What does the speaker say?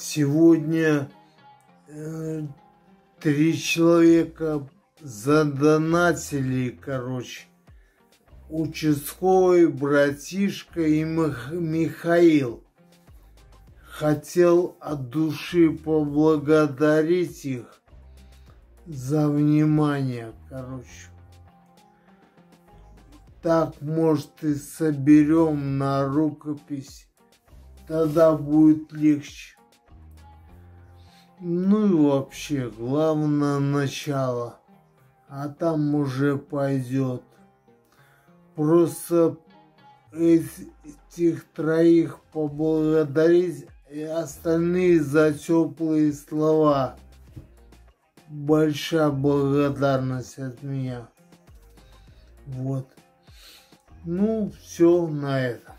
Сегодня э, три человека задонатили, короче. Участковый, братишка и Мих- Михаил. Хотел от души поблагодарить их за внимание, короче. Так, может, и соберем на рукопись. Тогда будет легче. Ну и вообще, главное начало. А там уже пойдет. Просто этих троих поблагодарить и остальные за теплые слова. Большая благодарность от меня. Вот. Ну, все на этом.